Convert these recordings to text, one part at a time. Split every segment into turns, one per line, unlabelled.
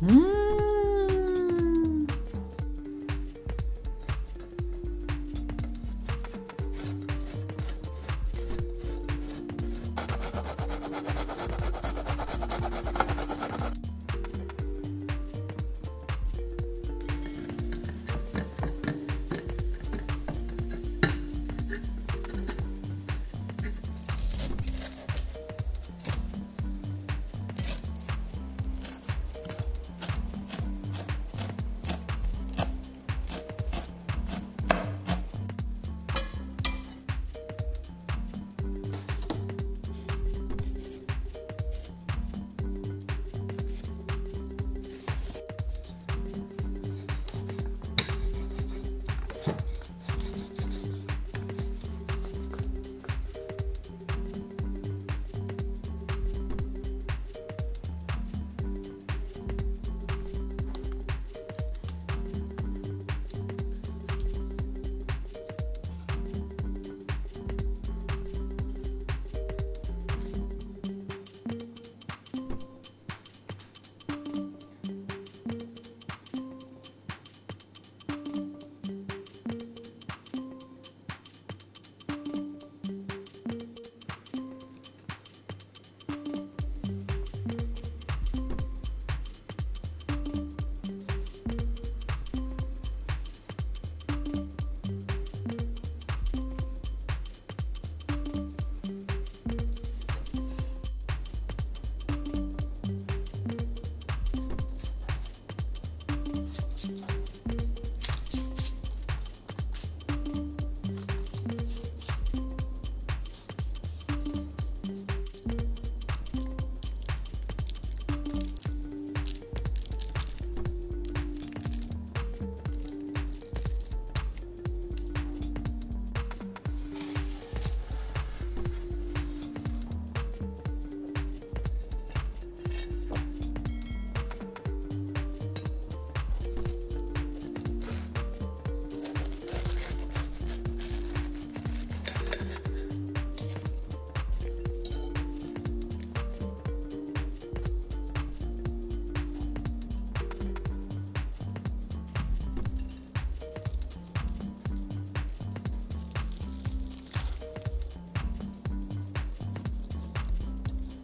Hmm?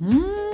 Mmm.